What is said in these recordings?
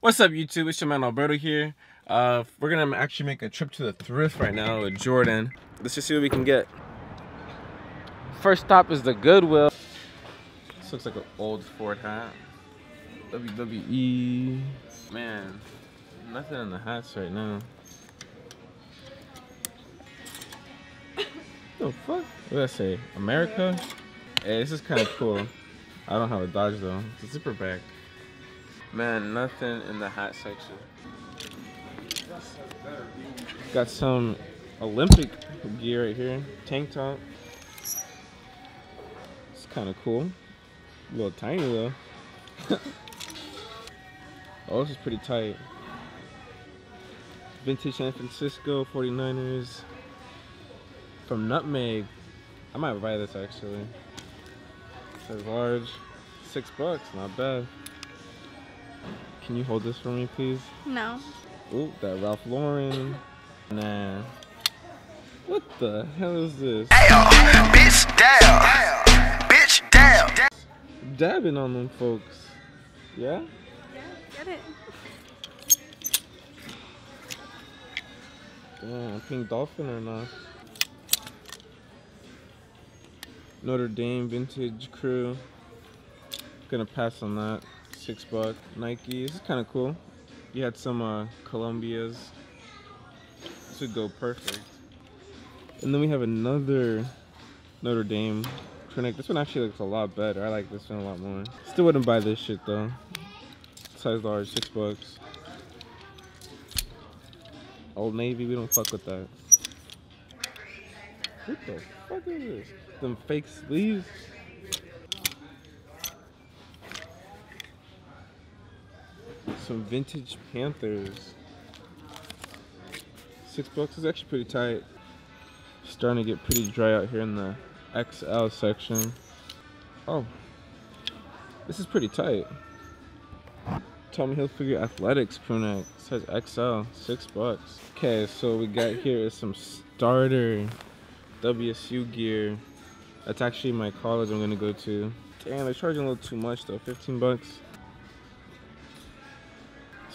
What's up, YouTube? It's your man Alberto here. Uh, we're gonna actually make a trip to the thrift right now with Jordan. Let's just see what we can get. First stop is the Goodwill. This looks like an old Ford hat. WWE. Man, nothing in the hats right now. What the fuck? What did I say? America? Hey, this is kind of cool. I don't have a Dodge though. It's a zipper bag. Man, nothing in the hat section. Got some Olympic gear right here. Tank top. It's kind of cool. A little tiny though. oh, this is pretty tight. Vintage San Francisco 49ers from Nutmeg. I might buy this actually. Says large. Six bucks, not bad. Can you hold this for me, please? No. Ooh, that Ralph Lauren. Nah. What the hell is this? Damn, bitch, damn, bitch, damn. Dabbing on them folks. Yeah? Yeah, get it. Damn, pink dolphin or not? Notre Dame vintage crew. Gonna pass on that. Six buck. Nike. This is kind of cool. You had some uh, Columbias. This would go perfect. And then we have another Notre Dame Trinity. This one actually looks a lot better. I like this one a lot more. Still wouldn't buy this shit though. Size large, six bucks. Old Navy, we don't fuck with that. What the fuck is this? Them fake sleeves? Some vintage Panthers. Six bucks is actually pretty tight. Starting to get pretty dry out here in the XL section. Oh, this is pretty tight. Tommy Hilfiger Athletics crew says XL, six bucks. Okay, so we got here is some starter WSU gear. That's actually my college I'm gonna go to. Damn, they're charging a little too much though, 15 bucks.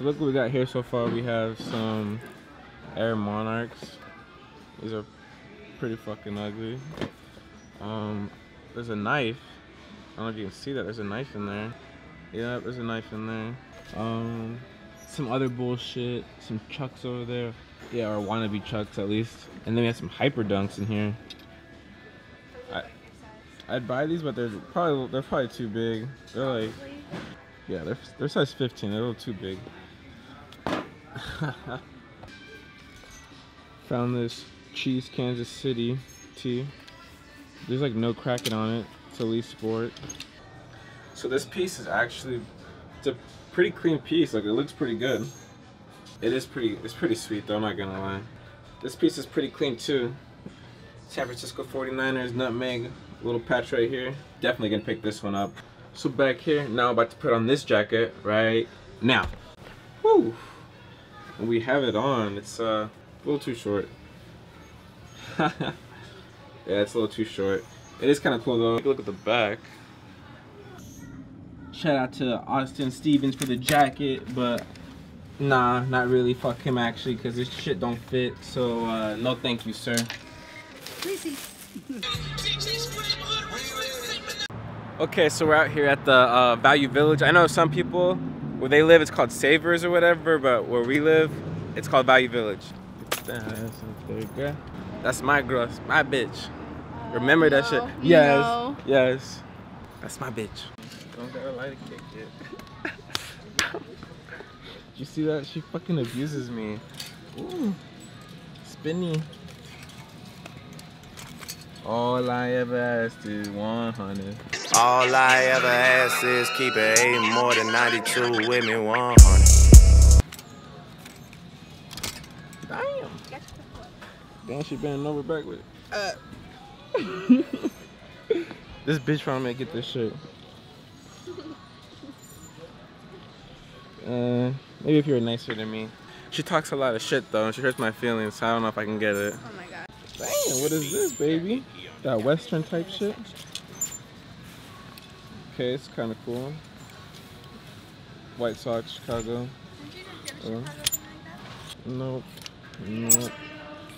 So look what we got here so far. We have some Air Monarchs. These are pretty fucking ugly. Um, there's a knife. I don't know if you can see that. There's a knife in there. Yeah, there's a knife in there. Um, some other bullshit. Some chucks over there. Yeah, or wannabe chucks at least. And then we have some hyper dunks in here. I, I'd buy these, but they're probably they're probably too big. They're like, yeah, they're they're size 15. They're a little too big. Found this Chiefs Kansas City tee. There's like no cracking on it. It's Elite Sport. So this piece is actually it's a pretty clean piece. Like it looks pretty good. It is pretty it's pretty sweet though, I'm not gonna lie. This piece is pretty clean too. San Francisco 49ers nutmeg little patch right here. Definitely gonna pick this one up. So back here, now I'm about to put on this jacket right now. Woo! And we have it on. It's uh, a little too short. yeah, it's a little too short. It is kind of cool though. Take a look at the back. Shout out to Austin Stevens for the jacket, but nah, not really. Fuck him actually, because this shit don't fit. So uh, no thank you, sir. Okay, so we're out here at the uh, Value Village. I know some people, where they live, it's called Savers or whatever, but where we live, it's called Value Village. That's my girl, that's my bitch. Remember that shit? Oh, yes, know. yes. That's my bitch. Don't got a light to kick it. you see that? She fucking abuses me. Ooh, spinny. All I ever asked is 100. All I ever ask is keep it eight more than 92 with me 100. Damn. Damn, she bending over backward. Uh. this bitch trying to make it this shit. Uh, maybe if you were nicer than me. She talks a lot of shit though, and she hurts my feelings, so I don't know if I can get it. Oh my god. Damn, what is this, baby? That western type shit? Okay, it's kind of cool. White Sox, Chicago. Uh, nope. Nope.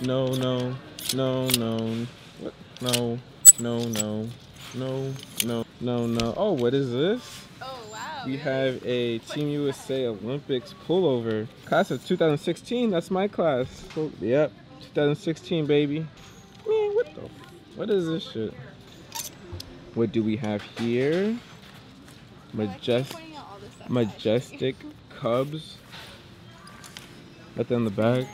No, no. No, no. What? No. No, no. No, no, no, no. Oh, what is this? Oh, wow. We have a Team USA Olympics pullover. Class of 2016. That's my class. Oh, yep. 2016, baby. Man, what the? What is this shit? What do we have here? Majest Majestic Cubs. Nothing on the back.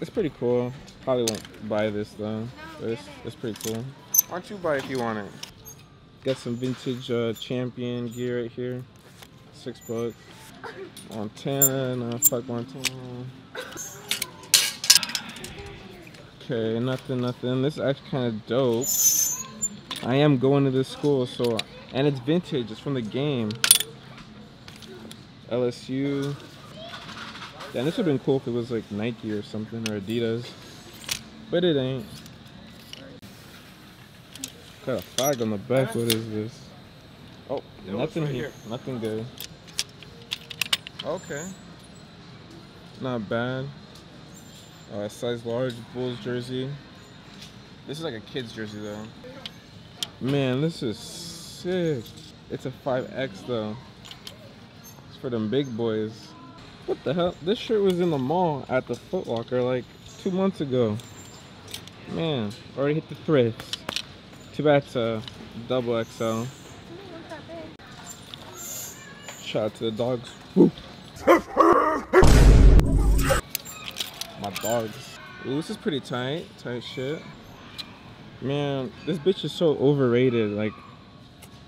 It's pretty cool. Probably won't buy this though. But it's, it's pretty cool. Why don't you buy if you want it? Got some vintage uh, champion gear right here. Six bucks. Montana, no fuck Montana. Okay, nothing, nothing. This is actually kind of dope. I am going to this school, so and it's vintage. It's from the game. LSU. Yeah, this would have been cool if it was like Nike or something or Adidas, but it ain't. Got a flag on the back. What is this? Oh, nothing right here. here. Nothing good. Okay. Not bad. Uh, size large Bulls jersey. This is like a kid's jersey though. Man, this is sick. It's a 5X though. It's for them big boys. What the hell? This shirt was in the mall at the Foot Locker like two months ago. Man, already hit the thrifts. Too bad it's a double XL. Shout out to the dogs. Ooh, this is pretty tight. Tight shit. Man, this bitch is so overrated. Like,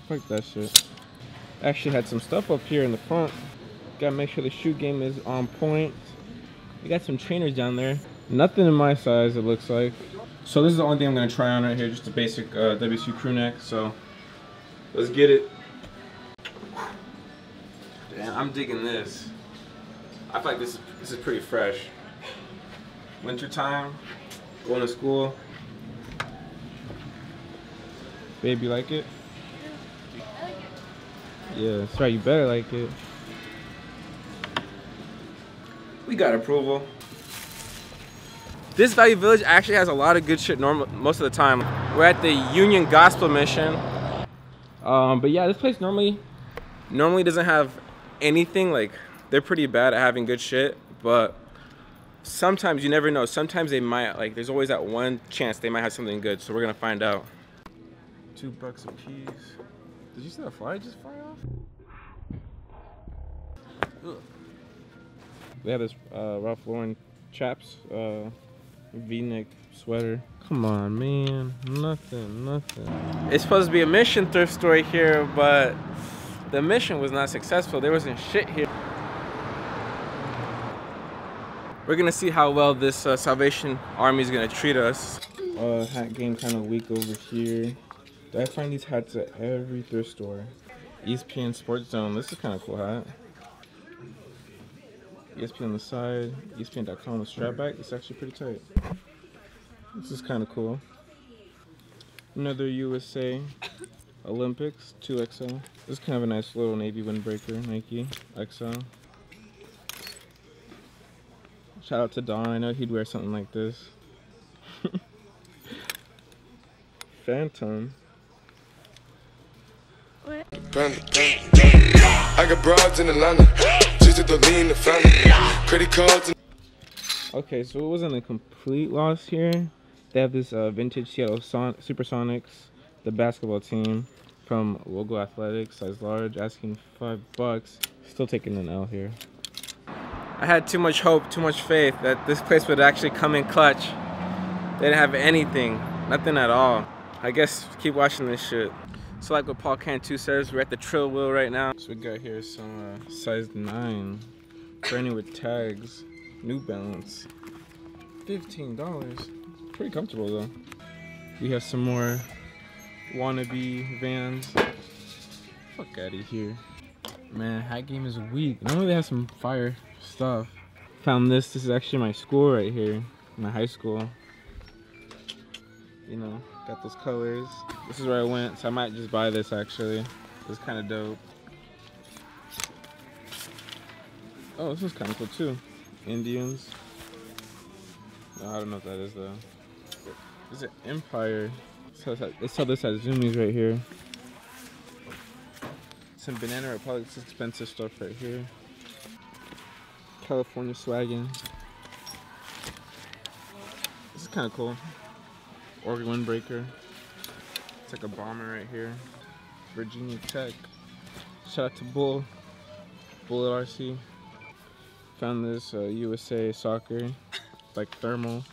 fuck that shit. Actually had some stuff up here in the front. Gotta make sure the shoe game is on point. We got some trainers down there. Nothing in my size, it looks like. So this is the only thing I'm gonna try on right here, just a basic uh, WC crew neck. So let's get it. Damn, I'm digging this. I feel like this is, this is pretty fresh. Winter time, going to school. Babe, you like it? Yeah, that's right. You better like it. We got approval. This Value Village actually has a lot of good shit normal most of the time. We're at the Union Gospel Mission. Um, but yeah, this place normally normally doesn't have anything like they're pretty bad at having good shit, but sometimes you never know. Sometimes they might like there's always that one chance they might have something good, so we're gonna find out. Two bucks a piece. Did you see that fly just fly off? Ugh. They have this uh, Ralph Lauren chaps uh, V-neck sweater. Come on, man. Nothing, nothing. It's supposed to be a mission thrift store here, but the mission was not successful. There wasn't shit here. We're gonna see how well this uh, Salvation Army is gonna treat us. Uh, hat game kind of weak over here. I find these hats at every thrift store. ESPN Sports Zone. This is kind of cool hat. ESPN on the side. ESPN.com with strap back. It's actually pretty tight. This is kind of cool. Another USA Olympics 2XL. This is kind of a nice little navy windbreaker. Nike XL. Shout out to Don. I know he'd wear something like this. Phantom. Panda, panda. I got broads in Atlanta. Just to lean the family. Credit cards and Okay, so it wasn't a complete loss here. They have this uh, vintage Seattle Son- Supersonics, the basketball team from Logo Athletics, size large, asking five bucks. Still taking an L here. I had too much hope, too much faith that this place would actually come in clutch. They didn't have anything, nothing at all. I guess keep watching this shit. So like what Paul Cantu says, we're at the Trill Wheel right now. So we got here some uh, size 9, brand with tags, New Balance. $15. Pretty comfortable though. We have some more wannabe vans. Fuck out of here. Man, hat game is weak. Normally they have some fire stuff. Found this. This is actually my school right here. My high school. You know, got those colors. This is where I went, so I might just buy this actually. It's kind of dope. Oh, this is kind of cool too. Indians. No, I don't know what that is though. Is it Empire? So they sell this at Zumiez right here. Some Banana Republic's expensive stuff right here. California swaggin. This is kind of cool. Oregon windbreaker. It's like a bomber right here. Virginia Tech. Shout out to Bull. Bullet RC. Found this uh, USA soccer, like thermal.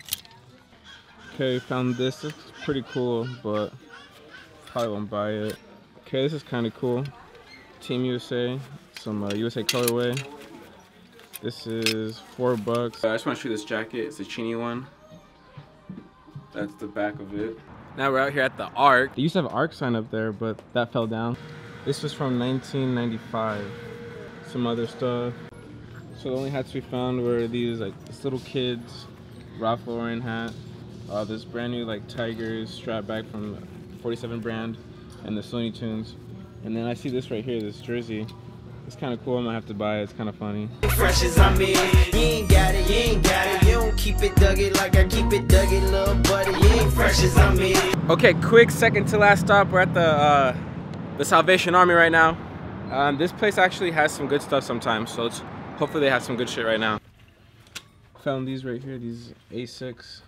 Okay, found this. It's pretty cool, but probably won't buy it. Okay, this is kind of cool. Team USA, some uh, USA colorway. This is four bucks. I just want to show this jacket. It's a Cheney one. That's the back of it. Now we're out here at the Arc. They used to have an Arc sign up there, but that fell down. This was from 1995. Some other stuff. So the only hats we found were these like this little kids Ralph Lauren hat. Uh, this brand new like Tigers strap back from 47 brand and the Looney Tunes. And then I see this right here, this jersey. It's kind of cool. I'm gonna have to buy it. It's kind of funny. Fresh as I'm in. You ain't got it, you ain't got it. You don't keep it duggy like I keep it duggy, little buddy. You ain't fresh as I'm in. Okay, quick second to last stop. We're at the uh, the Salvation Army right now. Um, this place actually has some good stuff sometimes, so it's hopefully they have some good shit right now. Found these right here, these Asics.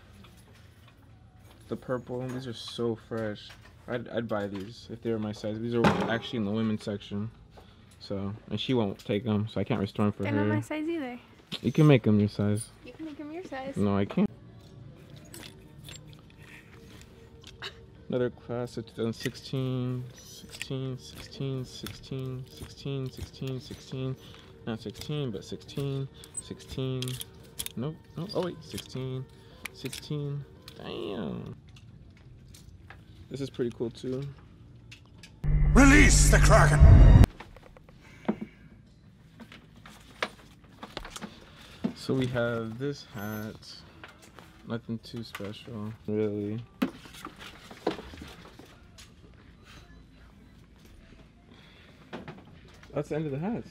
The purple, these are so fresh. I'd, I'd buy these if they were my size. These are actually in the women's section. So, and she won't take them, so I can't restore them for They're her. not my size either. You can make them your size. You can make them your size. No, I can't. Another class of 2016, 16, 16, 16, 16, 16, 16, not 16, but 16, 16, nope, nope, oh wait, 16, 16, damn. This is pretty cool too. Release the Kraken! So we have this hat, nothing too special, really. That's the end of the hats.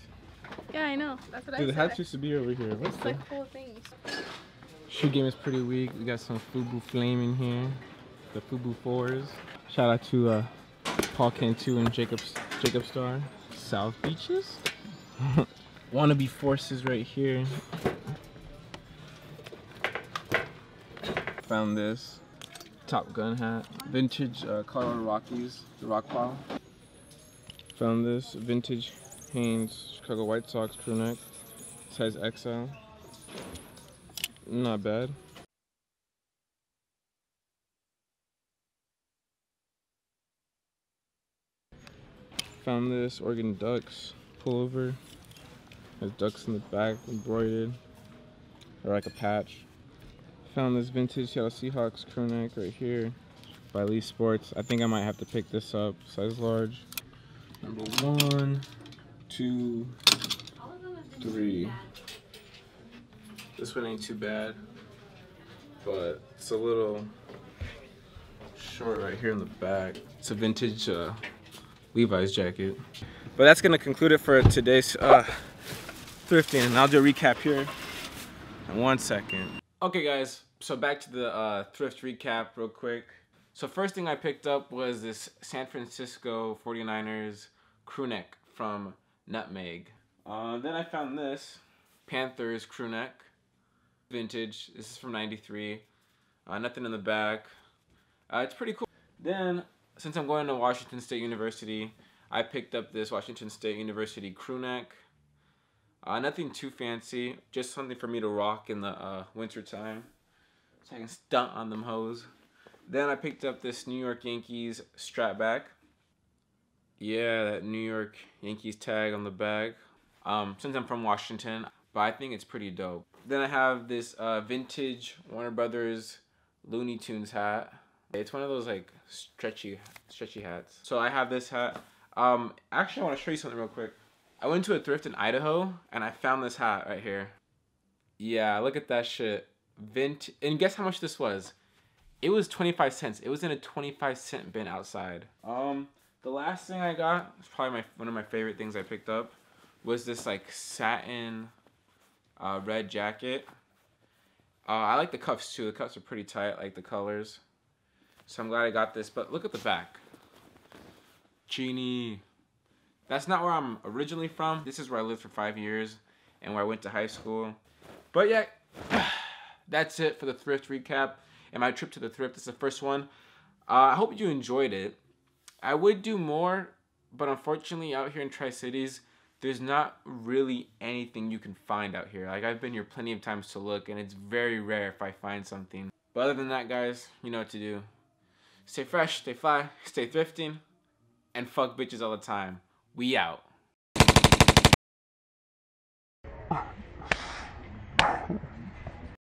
Yeah, I know. That's what Dude, the I said. hats used to be over here. What's It's the like cool things. shoe game is pretty weak. We got some Fubu Flame in here. The Fubu fours. Shout out to uh, Paul Cantu and Jacob Jacob Star. South Beaches. Wannabe forces right here. Found this Top Gun hat. Vintage uh, Colorado Rockies. The Rock Pile. Found this vintage Hanes Chicago White Sox crew neck. Size XL. Not bad. Found this Oregon Ducks pullover. Has ducks in the back embroidered. Or like a patch. Found this vintage Seattle Seahawks crew neck right here by Lee Sports. I think I might have to pick this up. Size large. Number one, two, three. This one ain't too bad, but it's a little short right here in the back. It's a vintage uh, Levi's jacket. But that's gonna conclude it for today's uh, thrifting. And I'll do a recap here in one second. Okay guys, so back to the uh, thrift recap real quick. So first thing I picked up was this San Francisco 49ers crew neck from Nutmeg. Uh, then I found this Panthers crew neck, vintage. This is from '93. Uh, nothing in the back. Uh, it's pretty cool. Then, since I'm going to Washington State University, I picked up this Washington State University crew neck. Uh, nothing too fancy, just something for me to rock in the uh, winter time, so I can stunt on them hoes. Then I picked up this New York Yankees strap back. Yeah, that New York Yankees tag on the back. Um, since I'm from Washington, but I think it's pretty dope. Then I have this uh, vintage Warner Brothers Looney Tunes hat. It's one of those like stretchy, stretchy hats. So I have this hat. Um, actually, I want to show you something real quick. I went to a thrift in Idaho and I found this hat right here. Yeah, look at that shit. Vint. And guess how much this was? It was 25 cents. It was in a 25 cent bin outside. Um, the last thing I got, it's probably my one of my favorite things I picked up, was this like satin uh, red jacket. Uh, I like the cuffs too. The cuffs are pretty tight. I like the colors. So I'm glad I got this. But look at the back. Cheney. That's not where I'm originally from. This is where I lived for five years and where I went to high school. But yeah, that's it for the thrift recap and my trip to the thrift. Is the first one. Uh, I hope you enjoyed it. I would do more, but unfortunately, out here in Tri Cities, there's not really anything you can find out here. Like, I've been here plenty of times to look, and it's very rare if I find something. But other than that, guys, you know what to do. Stay fresh, stay fly, stay thrifting, and fuck bitches all the time. We out.